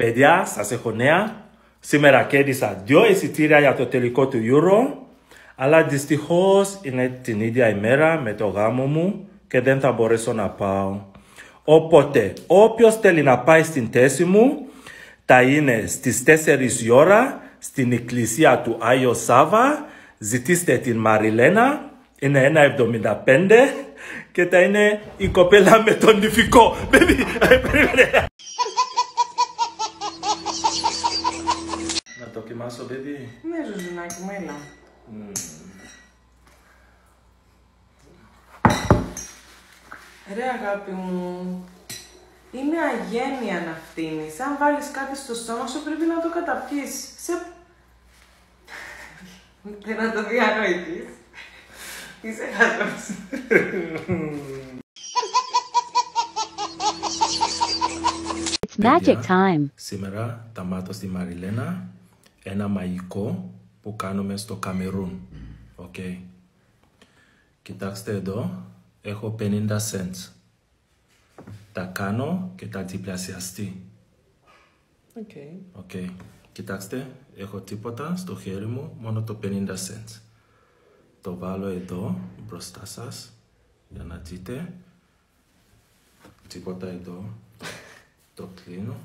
Παιδιά, σας έχω νέα. Σήμερα κέρδισα δύο εισιτήρια για το τελικό του Euro. Αλλά δυστυχώς είναι την ίδια ημέρα με το γάμο μου και δεν θα μπορέσω να πάω. Οπότε, όποιος θέλει να πάει στην θέση μου, θα είναι στις 4 η ώρα στην εκκλησία του Άγιο Σάβα. Ζητήστε την Μαριλένα, είναι 1,75 και θα είναι η κοπέλα με τον νηφικό. Baby, περίμενε. Να δοκιμάσω, baby. Ναι, Ζουζουνάκι μου, έλα. Ρε αγάπη μου, είναι αγένεια να φτύνεις. Αν βάλεις κάτι στο στόμα σου πρέπει να το καταπιείς. Σε... Δεν να το διανοηθείς. Είσαι χαζός. It's magic Παιδιά, time. Σήμερα θα μάθω στη Μαριλένα ένα μαγικό που κάνουμε στο Καμερούν. Οκ. Κοιτάξτε εδώ, έχω 50 cents. Θα κάνω και θα διπλασιαστεί. Οκ. Οκ. Κοιτάξτε, έχω τίποτα στο χέρι μου, μόνο το 50 cents. Το βάλω εδώ μπροστά σας για να δείτε. Τίποτα εδώ. Το κλείνω.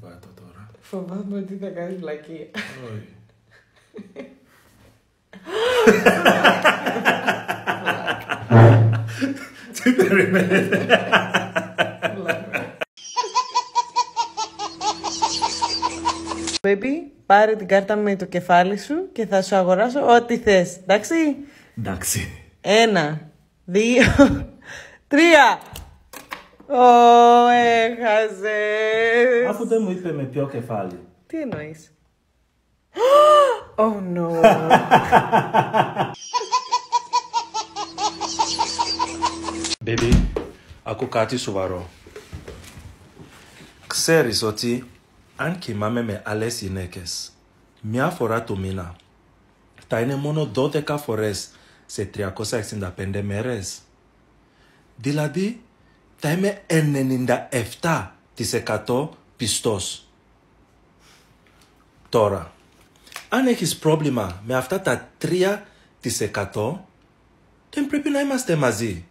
Βάτω τώρα. Φοβάμαι ότι θα κάνεις βλακία. Όχι. Τι περιμένετε. Baby, πάρε την κάρτα με το κεφάλι σου και θα σου αγοράσω ό,τι θες. Εντάξει; Εντάξει. Ένα, δύο, τρία. Ω, έχασες. Αφού δεν μου είπε με ποιο κεφάλι. Τι εννοείς; Oh no. Baby, άκου κάτι σοβαρό. Ξέρεις ότι αν κοιμάμαι με άλλες γυναίκες μια φορά το μήνα θα είναι μόνο 12 φορές σε 365 μέρες. Δηλαδή θα είμαι 97% πιστός. Τώρα, αν έχεις πρόβλημα με αυτά τα 3% δεν πρέπει να είμαστε μαζί.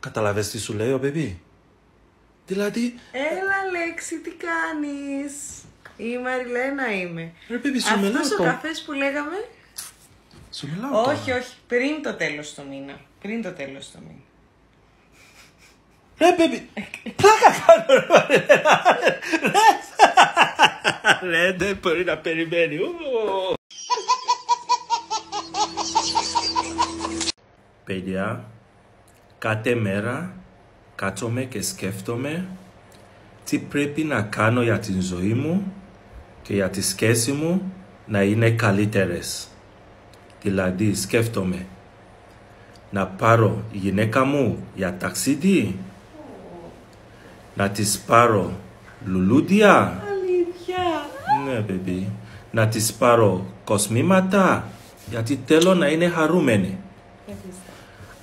Καταλαβες τι σου λέει ο baby; Δηλαδή, Έλα Λέξη, τι κάνεις; Η Μαριλένα είμαι. ρε baby, σου μιλάω Αυτός ο το... καφές που λέγαμε; Σου μιλάω τώρα. Όχι, όχι. Πριν το τέλος του μήνα. Πριν το τέλος του μήνα. Ρε baby, πλάκα κάνω ρε Μαριλένα. Ρε, Ρε, δεν μπορεί να περιμένει. Ου. Παιδιά, κάθε μέρα κάτσομαι και σκέφτομαι τι πρέπει να κάνω για την ζωή μου και για τη σχέση μου να είναι καλύτερες. Δηλαδή σκέφτομαι να πάρω η γυναίκα μου για ταξίδι, να της πάρω λουλούδια, Αλήθεια. ναι baby, να της πάρω κοσμήματα; Γιατί θέλω να είναι χαρούμενη.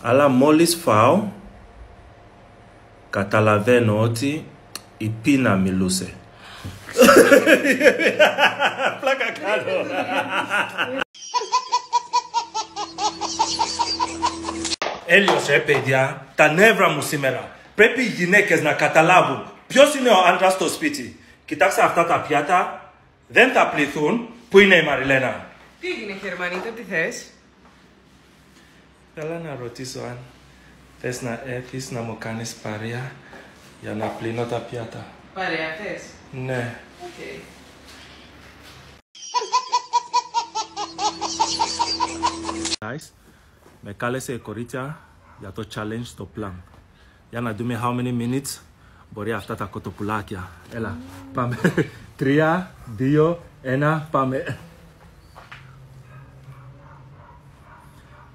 Αλλά μόλις φάω, καταλαβαίνω ότι η πείνα μιλούσε. Πλάκα κάνω. Έλειωσε, παιδιά, τα νεύρα μου σήμερα. Πρέπει οι γυναίκες να καταλάβουν ποιος είναι ο άντρας στο σπίτι. Κοιτάξτε αυτά τα πιάτα, δεν θα πλυθούν. Πού είναι η Μαριλένα; Τι έγινε Γερμανίτα, τι θες; Θέλω να ρωτήσω αν θες να έρθεις να μου κάνεις παρέα για να πλύνω τα πιάτα. Παρέα θες; Ναι. Οκ. Guys, με κάλεσε η κορίτσια για το challenge στο plank. Για να δούμε how many minutes μπορεί αυτά τα κοτοπουλάκια. Έλα, πάμε. Τρία, δύο, ένα, πάμε.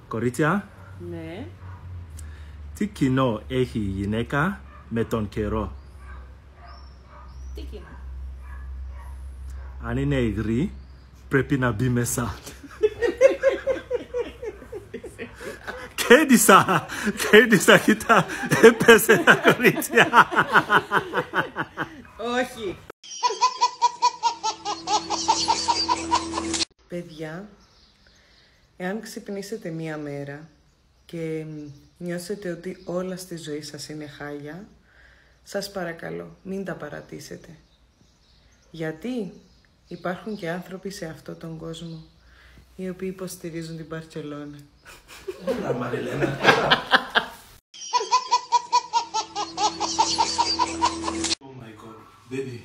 Κορίτσια, Ναι. τι κοινό έχει η γυναίκα με τον καιρό; Τι κοινό; Αν είναι υγρή, πρέπει να μπει μέσα. Και Κέντησα, κέντησα, κοίτα, έπεσε τα κορίτσια. Όχι. Παιδιά, εάν ξυπνήσετε μία μέρα και μ, νιώσετε ότι όλα στη ζωή σας είναι χάλια, σας παρακαλώ μην τα παρατήσετε. Γιατί υπάρχουν και άνθρωποι σε αυτόν τον κόσμο οι οποίοι υποστηρίζουν την Παρτσελώνα. Έλα, Μαριλένα. Oh my god, baby,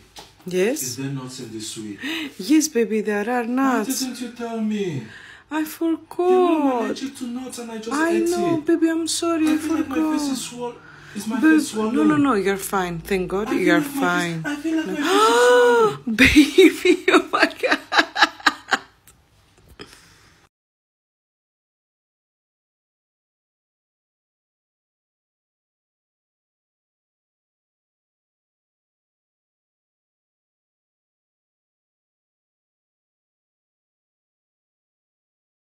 is Yes? there nuts in this sweet? Yes, baby, there are Why nuts. didn't you tell me? I You're forgot. allergic to nuts and I just I ate know, it. baby, I'm sorry, I, I feel like my face forgot. is swollen. Is my Babe, face swollen? no, no, no, you're fine. Thank God, I feel you're like my face- fine. I feel like my face is swollen. Baby, oh my